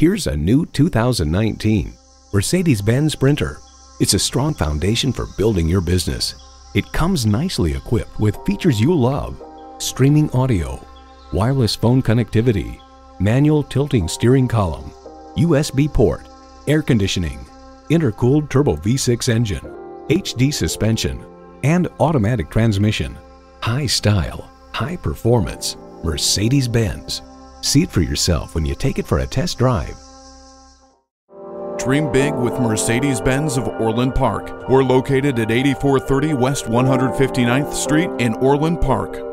Here's a new 2019 Mercedes-Benz Sprinter. It's a strong foundation for building your business. It comes nicely equipped with features you love. Streaming audio, wireless phone connectivity, manual tilting steering column, USB port, air conditioning, intercooled turbo V6 engine, HD suspension, and automatic transmission. High style, high performance, Mercedes-Benz. See it for yourself when you take it for a test drive. Dream big with Mercedes Benz of Orland Park. We're located at 8430 West 159th Street in Orland Park.